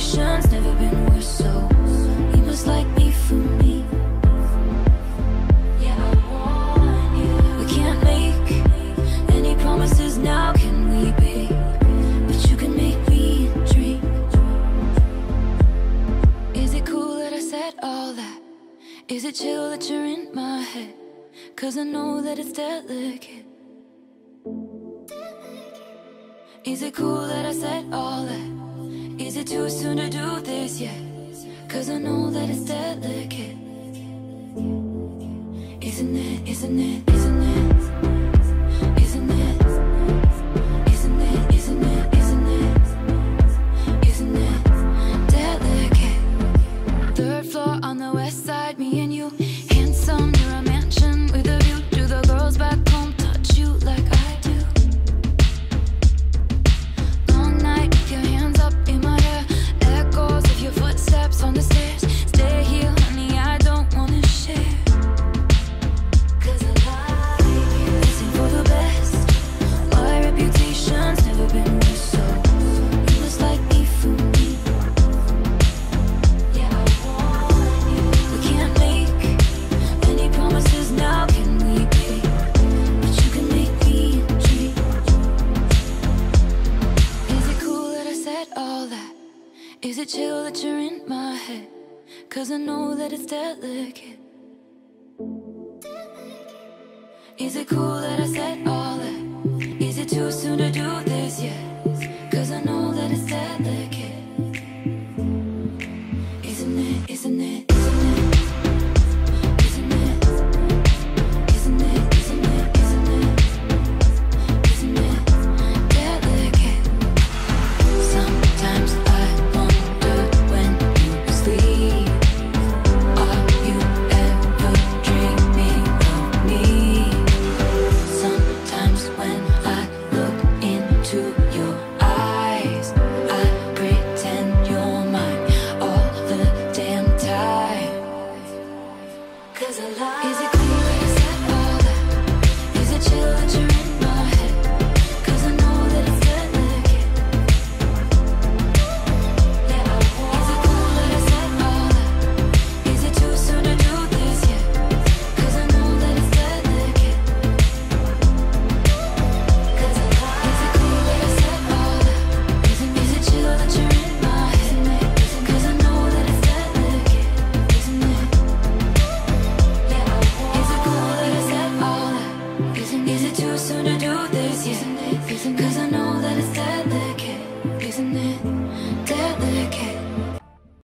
situation's never been worse, so he must like me for me. Yeah, I want you. We can't make any promises now, can we, babe? But you can make me dream. Is it cool that I said all that? Is it chill that you're in my head? Cause I know that it's delicate. Is it cool that I said all that? Is it too soon to do this yet? Cause I know that it's delicate Isn't it, isn't it, isn't it? it chill that you're in my head? Cause I know that it's delicate. Is it cool that I